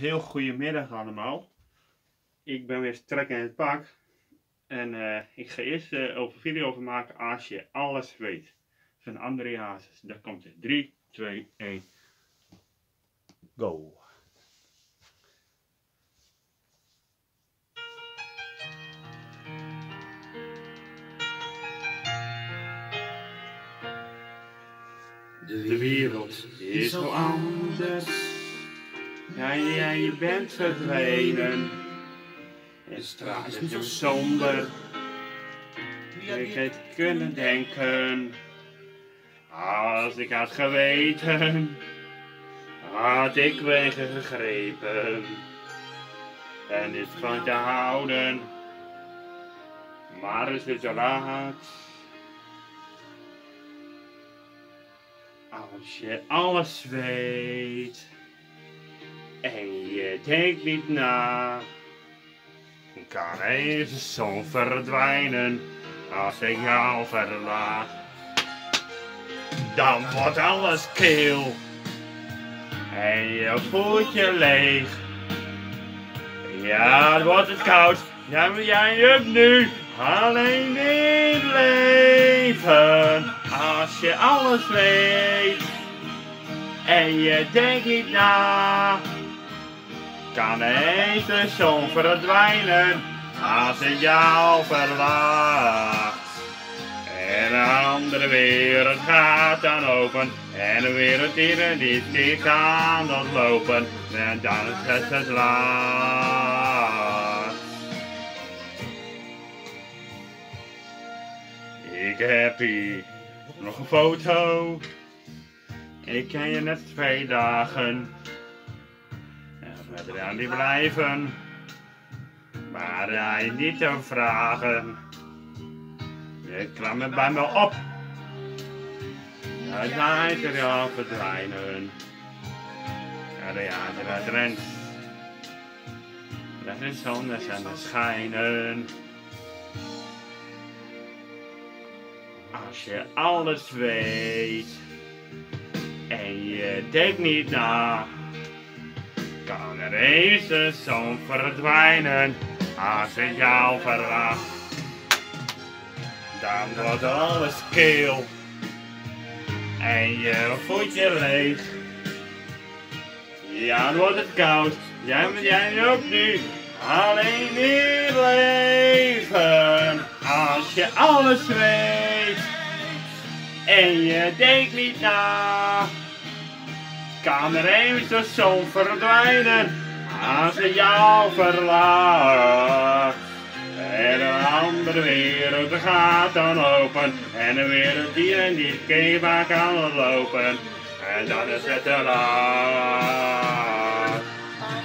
heel goede middag allemaal. Ik ben weer strak in het pak. En eh, ik ga eerst uh, over video over maken als je alles weet. Van André Hazes. Daar komt het. 3, 2, 1. Go. De wereld is zo anders. Ja, ja, je bent verdwenen. En straat is zo somber. Ik het kunnen denken. Als ik had geweten, had ik wegen gegrepen. En is van te houden. Maar is het zo laat. Als je alles weet en je denkt niet na, kan even zon verdwijnen als ik jou verlaat. Dan wordt alles keel en je voelt je leeg. Ja, het wordt het koud, maar jij hebt nu alleen dit leven. Als je alles weet en je denkt niet na kan de zon verdwijnen als ik jou verlaat. En een andere wereld gaat dan open en een wereld die er niet meer kan lopen. En dan is het laat. Ik heb hier nog een foto. Ik ken je net twee dagen aan die blijven. Maar hij niet te vragen. Je klam het bij me op. Hij draait er al verdwijnen. Ja, de jager uit rent. Dat is zon en schijnen. Als je alles weet en je denkt niet na kan er eens de zon verdwijnen als ik jou verlaat. Dan wordt alles keel en je voelt je leeg. Ja, dan wordt het koud, jij, jij ook nu alleen niet leven. Als je alles weet en je denkt niet na kan er eens de zon verdwijnen als ze jou verlaat. En een andere wereld gaat dan open en een wereld die er niet keerbaar kan lopen. En dan is het te laat.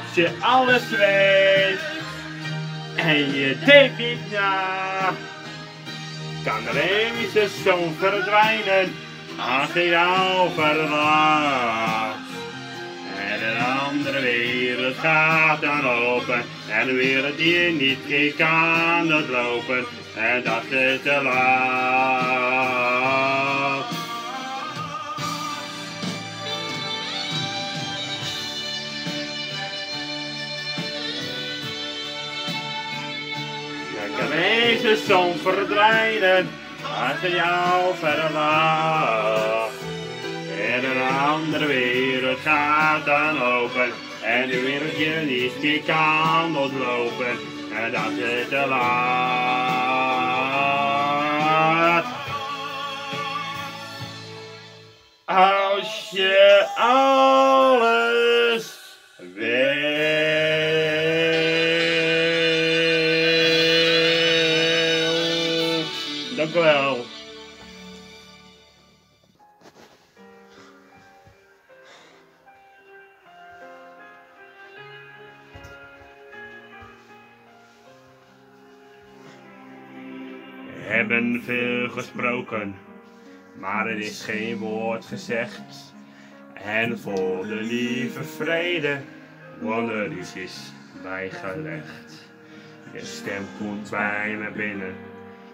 Als je alles weet en je denkt niet na, kan er eens de zon verdwijnen als ze jou verlaat. En een andere wereld gaat dan open. En een wereld die je niet kan het lopen. En dat is te laat. Dan kan deze zon verdwijnen als ze jou verlaat. En een andere wereld gaat dan open. En de wereld je niet meer kan ontlopen. En dat is te laat. Als je alles gesproken, maar er is geen woord gezegd. En voor de lieve vrede worden is bijgelegd. Je stem komt bij binnen,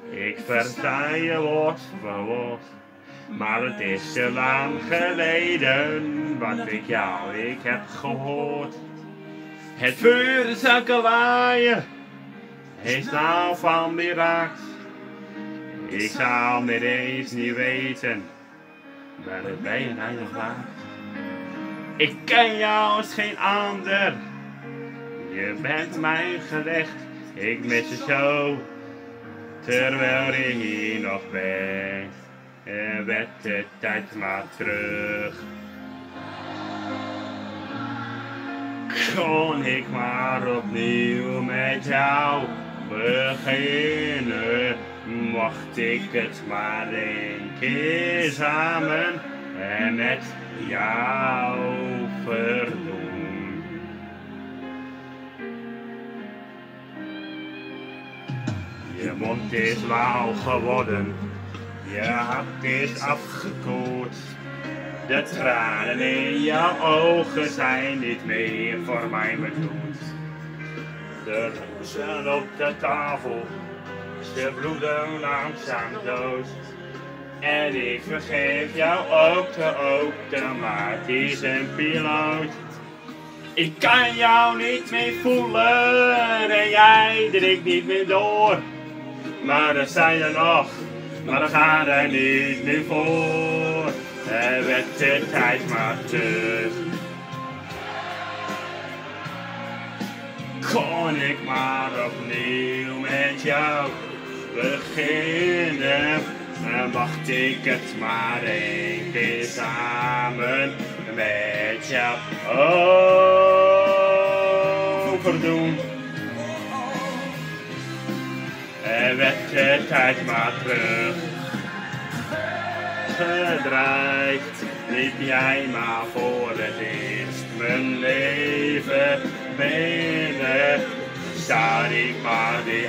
ik versta je woord voor woord. Maar het is te lang geleden wat ik jou ik heb gehoord. Het vuur is zakken waaien. Is nou van die raakt. Ik zou niet eens niet weten. Maar het ben je nou nog waard. Ik ken jou als geen ander. Je bent mijn gerecht. Ik mis je zo. Terwijl je hier nog bent. En werd de tijd maar terug. Kon ik maar opnieuw met jou beginnen. Mocht ik het maar een keer samen en met jou verdoen. Je mond is lauw geworden, je hart is afgekoeld. De tranen in jouw ogen zijn niet meer voor mij bedoeld. De rozen op de tafel, ze bloeden langzaam dood. En ik vergeef jou ook de automatisch een piloot. Ik kan jou niet meer voelen en jij drinkt niet meer door. Maar er zijn er nog, maar dan gaan er niet meer voor. Er werd de tijd maar terug. Kon ik maar opnieuw met jou beginnen. En wacht ik het maar één keer samen met jou overdoen. En werd de tijd maar terug gedraaid. Liep jij maar voor het eerst mijn leven binnen. Zou ik maar die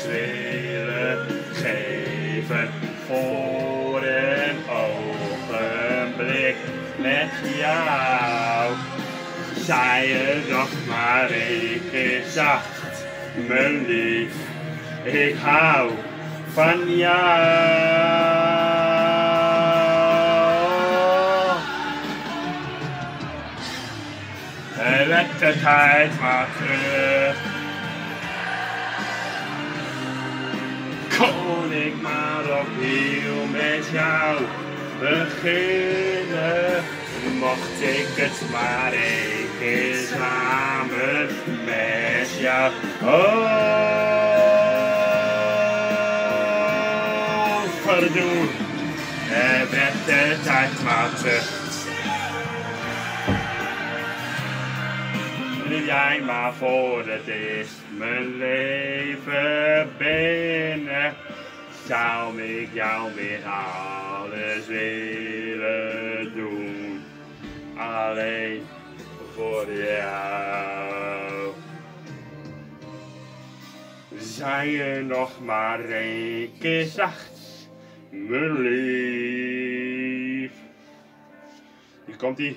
alles willen geven voor een ogenblik met jou. Zij je nog maar een keer zacht, mijn lief, ik hou van jou. Werd de tijd maar terug. Kon ik maar opnieuw met jou beginnen. Mocht ik het maar één keer samen met jou overdoen. En werd de tijd maar. Jij maar voor het eerst mijn leven binnen. Zou ik jou weer alles willen doen. Alleen voor jou. Zijn je nog maar één keer zacht, mijn lief. Hier komt ie.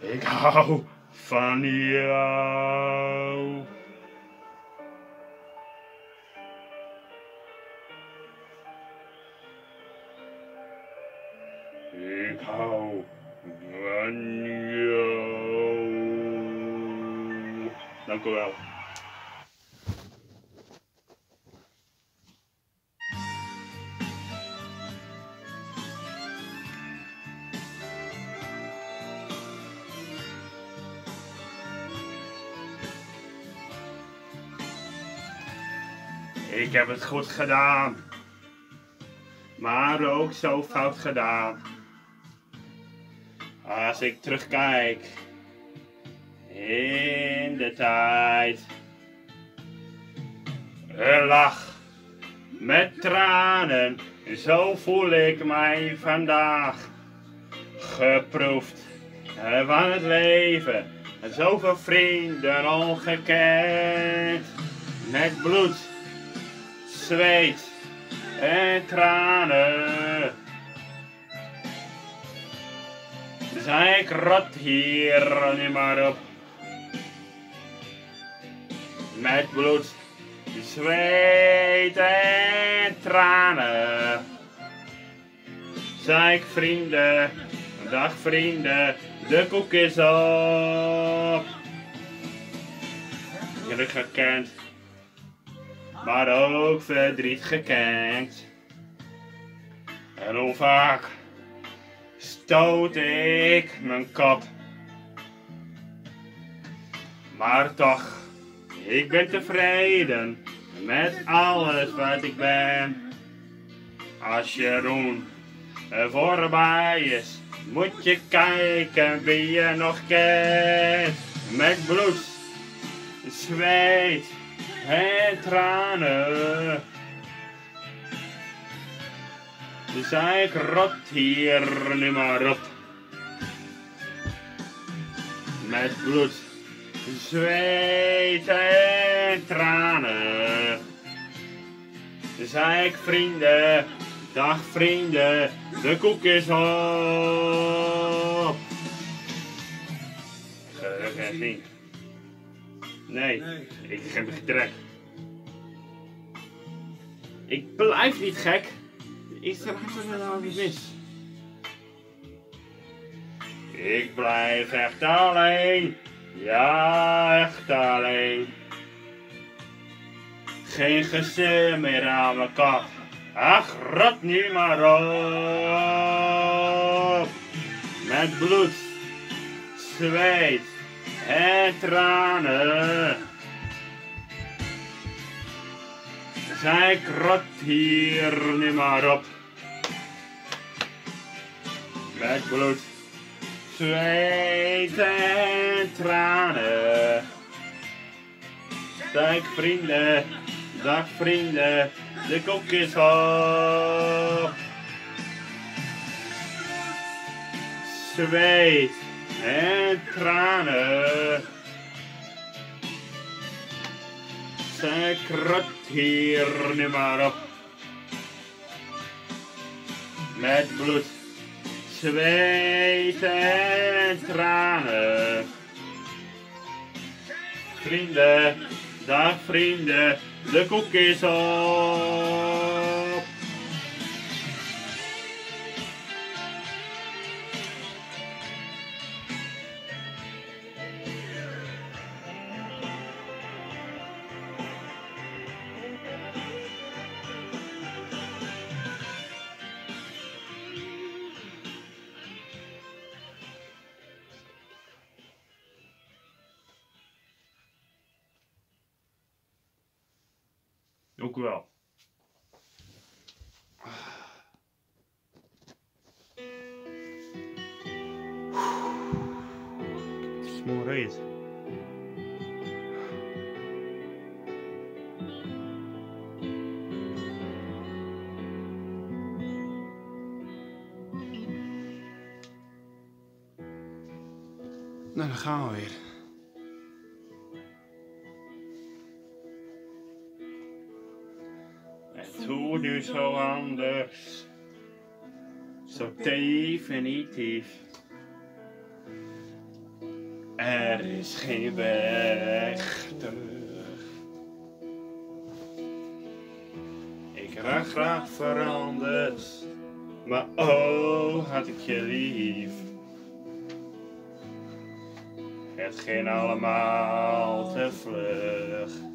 Ik hou van jou. Ik hou van jou. Ik heb het goed gedaan, maar ook zo fout gedaan. Als ik terugkijk in de tijd, een lach met tranen, zo voel ik mij vandaag. Geproefd van het leven, zoveel vrienden ongekend, met bloed zweet en tranen. Zij ik rot hier niet maar op. Met bloed, zweet en tranen. Zei ik vrienden, dag vrienden, de koek is op. Geluk gekend, maar ook verdriet gekend. En hoe vaak stoot ik mijn kop. Maar toch, ik ben tevreden met alles wat ik ben. Als Jeroen er voorbij is, moet je kijken wie je nog kent. Met bloed, zweet en tranen. Dus ik rot hier nu maar op. Met bloed, zweet en tranen. Dus ik vrienden, dag vrienden, de koek is op. Gelukkig niet. Nee, ik heb trek. Ik blijf niet gek. Is er nou niet mis? Ik blijf echt alleen. Ja, echt alleen. Geen gezin meer aan mijn kop. Ach, rot nu maar op. Met bloed, zweet en tranen. Zij rot hier nu maar op. Met bloed, zweet en tranen. Dag vrienden, dag vrienden, de kok is op. Zweet en tranen. Zij krot hier nu maar op. Met bloed, zweet en tranen. Vrienden, dag vrienden, de koek is op. Ook wel. Smoreus. Nou, dan gaan we weer. Hoe nu zo anders. Zo definitief. Er is geen weg terug. Ik raak graag veranderd. Maar oh, had ik je lief. Het ging allemaal te vlug.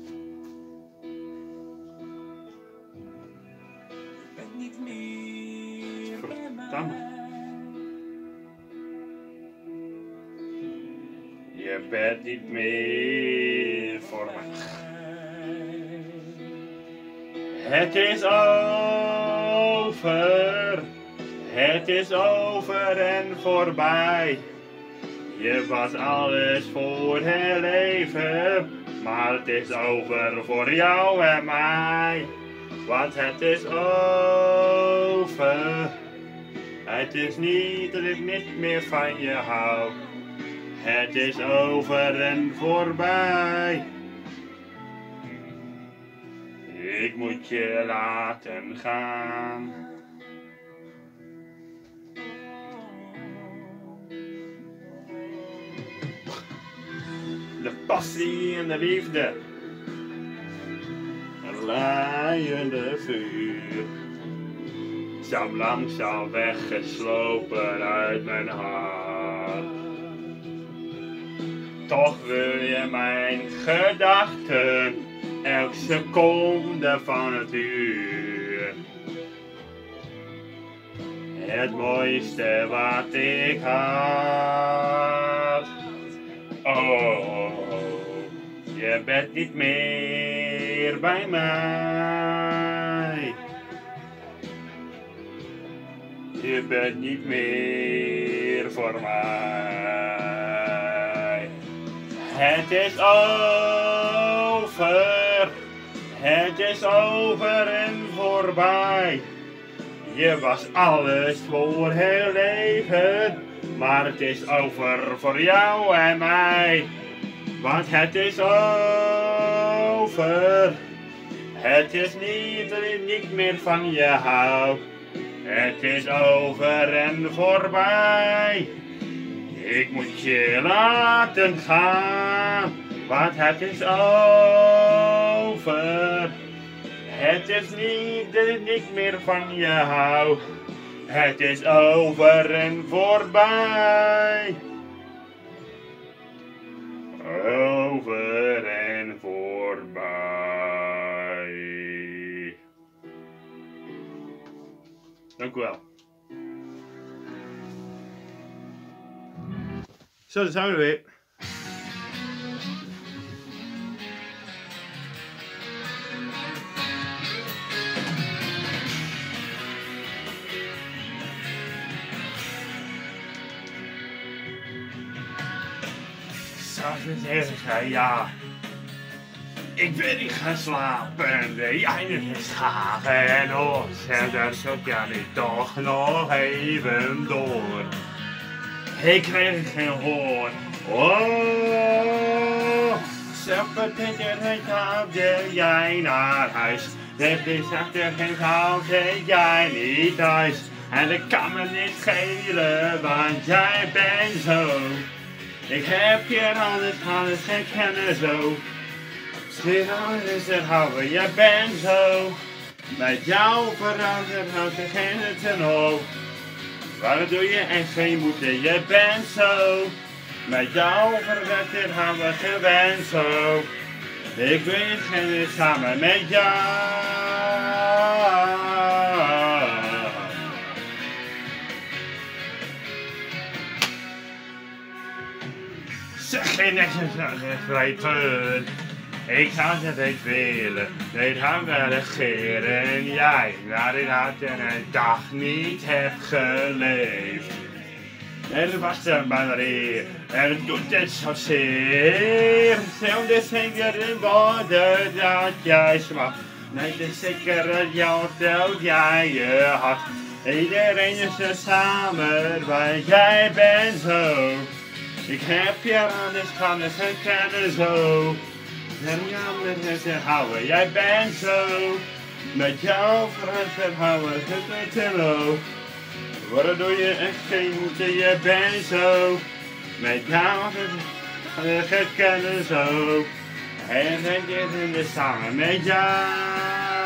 Niet meer voor. Het is over. Het is over en voorbij. Je was alles voor het leven. Maar het is over voor jou en mij. Want het is over. Het is niet dat ik niet meer van je hou. Het is over en voorbij. Ik moet je laten gaan. De passie en de liefde. Het laaiende vuur. Zou langzaam weggeslopen uit mijn hart. Toch wil je mijn gedachten elke seconde van het uur. Het mooiste wat ik had. Oh, je bent niet meer bij mij. Je bent niet meer voor mij. Het is over. Het is over en voorbij. Je was alles voor heel leven. Maar het is over voor jou en mij. Want het is over. Het is niet niet meer van je hou. Het is over en voorbij. Ik moet je laten gaan, want het is over. Het is niet dat ik meer van je hou. Het is over en voorbij. Over en voorbij. Dank u wel. Zo, daar zijn we weer. Zeggen zij ja. Ik ben niet gaan slapen, de einde is en ons. En je niet toch nog even door. Ik kreeg geen hoor. Oh, Seppeteter haalde jij naar huis. Dit is achter geen haalde jij niet thuis. En ik kan me niet schelen, want jij bent zo. Ik heb je alles, alles herkennen zo. Dit alles herhouden, jij bent zo. Met jou verandert houdt geen ten hoop. Waarom doe je echt geen moeite? Je bent zo. Met jou verandert gaan we gewend zo. Ik wil je geen samen met jou. Zeg geen grijpen. Ik zou het niet willen, dit gaan we regeren. En jij, waarin had een dag niet hebt geleefd. Er was een batterie, er doet het zo zeer. Stel de zeker in woorden dat jij zwak. Nee, de zeker dat jou telt jij je hart. Iedereen is er samen, want jij bent zo. Ik heb je anders gaan eens herkennen zo. En jou met het herhouden, jij bent zo. Met jou vooruit herhouden, het hello. Waarom doe je echt geen moeite, je bent zo. Met jou het herkennen zo. En dan zitten we samen met jou.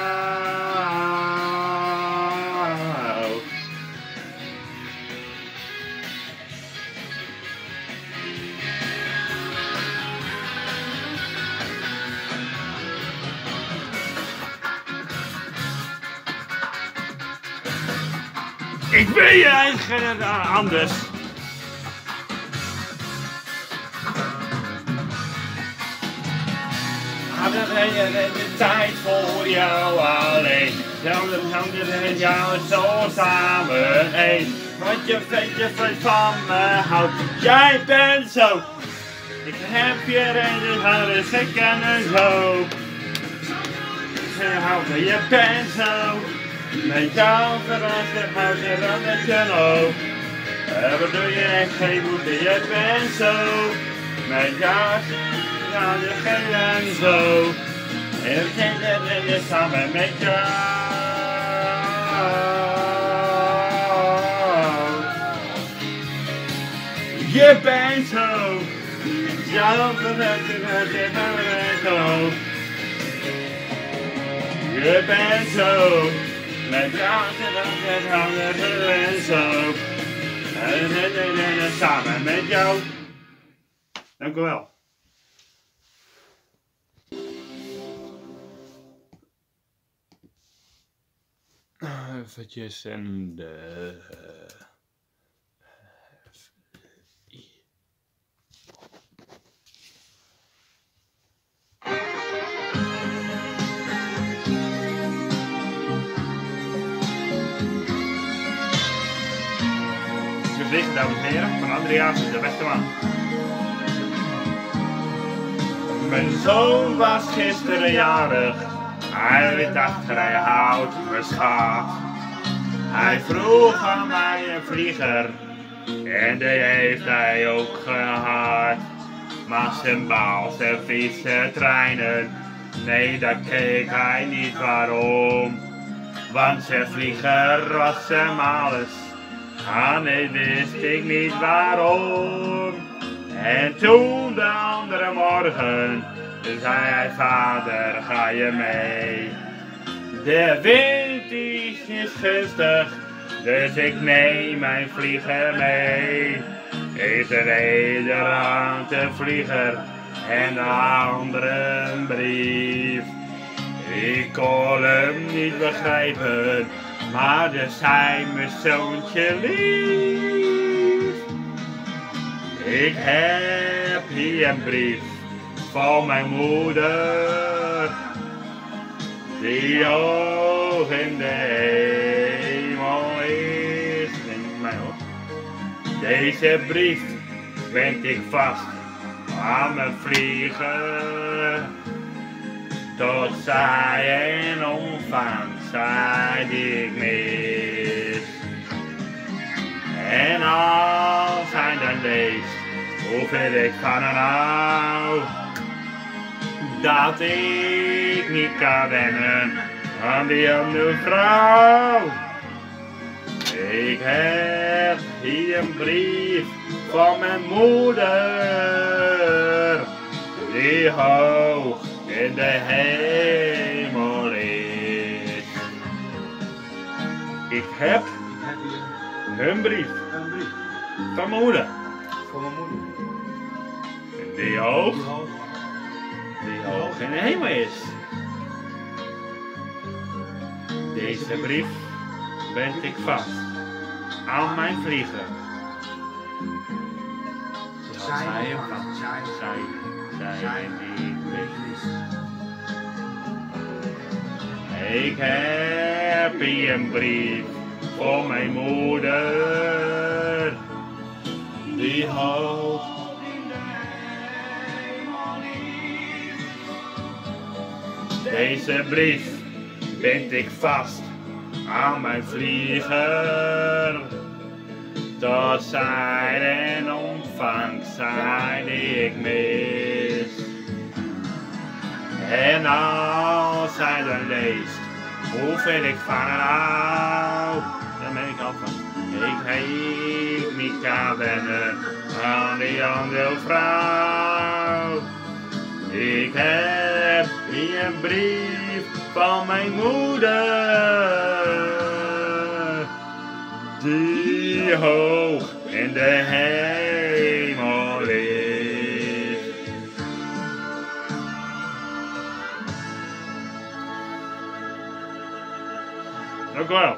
Ik ben je eigen uh, anders. Hadden wij de tijd voor jou alleen. Zelfde handen en jou zo samen één. Want je weet je van me houdt. Jij bent zo. Ik heb je en de handen gekennen zo. Herhouden, je bent zo. Met jou verandert houdt er dan met je hoofd. En wat doe je echt geen moeite, je bent zo. Met jou gaan je geen en zo. En en je samen met jou. Je bent zo. Jou verandert houdt er dan met je hoofd. Je bent zo. Met water en het handen en zo. En, en, en, en, samen met jou. Dank u wel. Ah, Eventjes en de... Gezicht, dames en heren, van Andreas de Westerman. Mijn zoon was gisteren jarig. Hij dacht, hij houdt me. Hij vroeg aan mij een vlieger. En die heeft hij ook gehad. Maar zijn baal, zijn vieze treinen. Nee, daar keek hij niet waarom. Want zijn vlieger was hem alles. Ah nee, wist ik niet waarom. En toen de andere morgen zei hij, vader, ga je mee? De wind is gunstig, dus ik neem mijn vlieger mee. Is er een hangt een vlieger en de andere een brief. Ik kon hem niet begrijpen, maar de zei mijn zoontje lief. Ik heb hier een brief van mijn moeder, die hoog in de hemel is. In mij hoor. Deze brief bind ik vast aan mijn vliegen. Tot zij een ontvangst zij die ik mis. En als hij dan leest, hoeveel ik hou. Dat ik niet kan wennen aan die andere vrouw. Ik heb hier een brief van mijn moeder, die hoog in de hemel Ik heb Ik heb hier een brief een brief van mijn moeder, van mijn moeder. die hoog, Die hoog die hoog in de hemel is. Deze brief bent ik vast aan mijn vliegen. Dat Zij hem vast. zij Zij, zij ik. Ik heb hier een brief voor mijn moeder. Die hoog Deze brief bind ik vast aan mijn vlieger. Tot zij en ontvangst zijn die ik mis. En als zij dan leest hoeveel ik van haar hou, dan ben ik al van. Ik heet kan wennen aan die andere vrouw. Ik heb hier een brief van mijn moeder, die hoog in de hemel Dank u wel.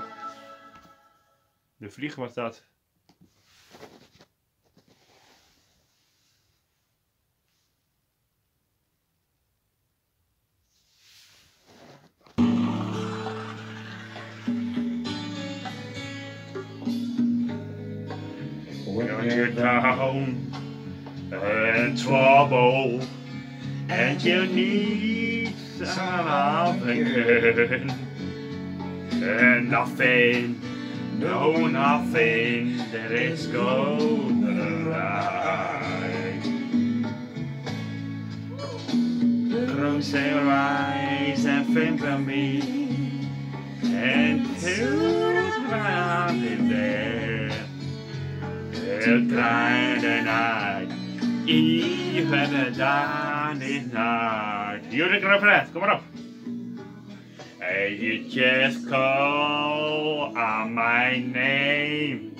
De vlieger was dat. When you're down and trouble and you need some and nothing, no nothing that is going right. Close your eyes and think of me and my hand in there. We'll try the night, even the dawn is night. Jullie refrein, kom maar op. Hey, you just call on my name,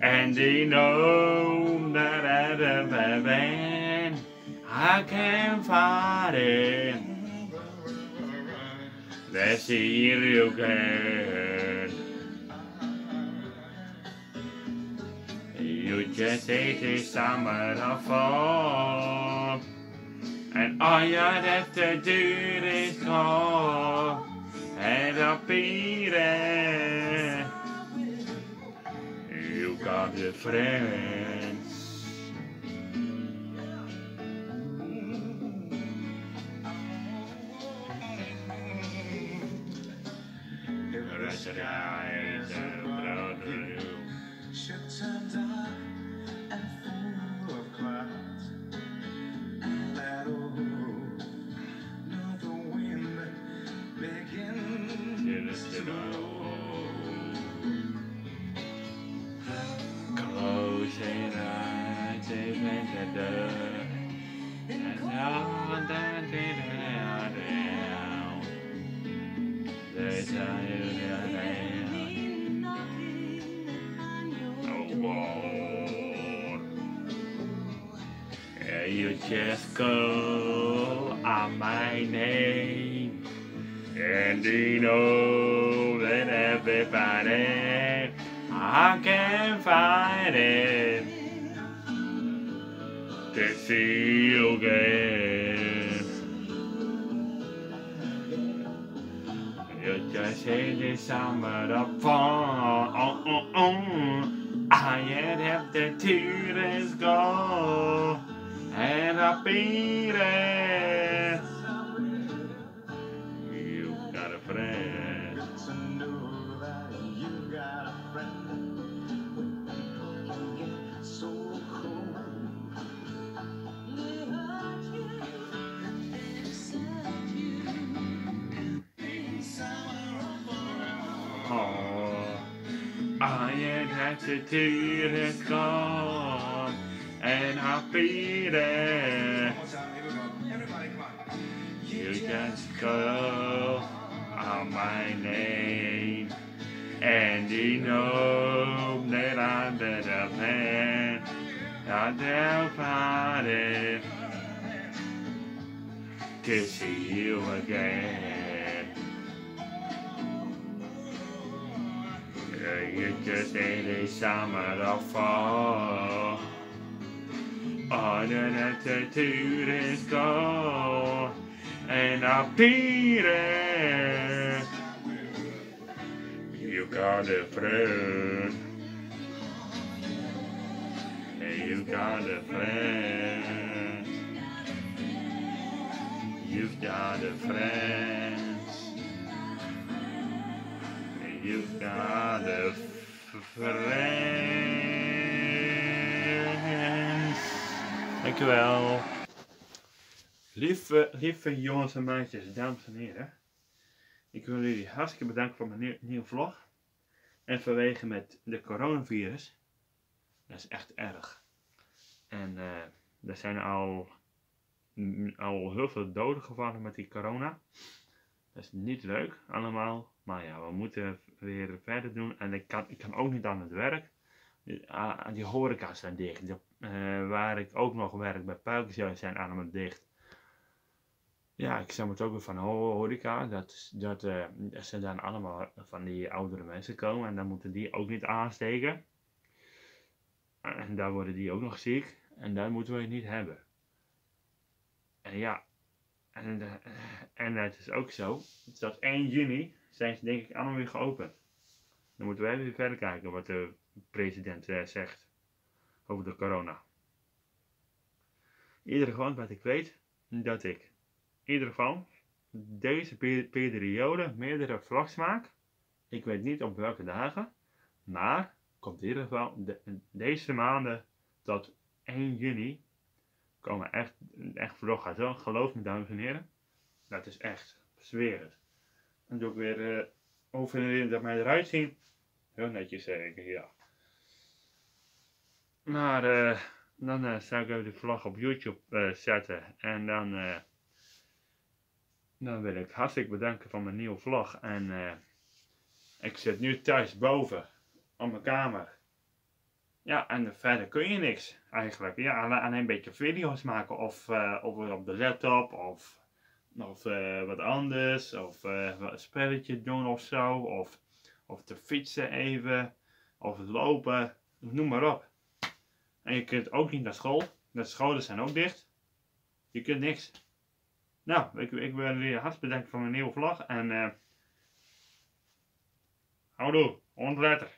and you know that at the been. I can find it. Let's see if you. You just say this summer or fall, and all you have to do is call and I'll be there. You got the friends. The rest of the eyes and brother you. you again You just hit the summer up oh, oh, oh. I ain't have the tears go and I beat it. Institute has er gone and I feel it. You just call out my name, and you know that I'm better man. Not their party to see you again. You just ain't a summer or fall. on an attitude is gone, and I'll be there. Got a friend. You've got a friend. You've got a friend. You've got a friend. Friend. You've got a friend. Dankjewel. Lieve, jongens en meisjes, dames en heren. Ik wil jullie hartstikke bedanken voor mijn nieuw- nieuwe vlog. En vanwege met de coronavirus. Dat is echt erg. En eh, er zijn al, mm, al heel veel doden gevallen met die corona. Dat is niet leuk allemaal. Maar ja, we moeten weer verder doen. En ik kan, ik kan ook niet aan het werk. Die, ah, die horeca's zijn dicht. Eh, waar ik ook nog werk bij Puikensjuist zijn allemaal dicht. Ja, ik snap het ook weer van ho- horeca. Dat, dat eh, ze dan allemaal van die oudere mensen komen. En dan moeten die ook niet aansteken. En daar worden die ook nog ziek. En dat moeten we niet hebben. En ja, en, eh, en het is ook zo, dat 1 juni zijn ze denk ik allemaal weer geopend. Dan moeten wij weer verder kijken wat de president eh, zegt over de corona. In ieder geval wat ik weet, dat ik in ieder geval deze pe- periode meerdere vlogs maak. Ik weet niet op welke dagen, maar komt in ieder geval de- deze maanden tot 1 juni komen echt, echt vloggen. Zo, geloof me dames en heren. Dat is echt, zweer. Dan doe ik weer eh over dat mij eruit zien. Heel netjes zeker, ja. Maar eh, dan eh zou ik even de vlog op YouTube zetten. En dan, dan wil ik hartstikke bedanken voor mijn nieuwe vlog. En ik zit nu thuis boven op mijn kamer. Ja, en verder kun je niks eigenlijk. Ja, alleen, een beetje video's maken of, eh, of op de laptop of, of eh, wat anders. Of wat een spelletje doen of zo. Of, of te fietsen even. Of lopen. Noem maar op. En je kunt ook niet naar school. De scholen zijn ook dicht. Je kunt niks. Nou, ik, ik ben weer hartstikke bedankt voor mijn nieuwe vlog. En eh houdoe, ontletter.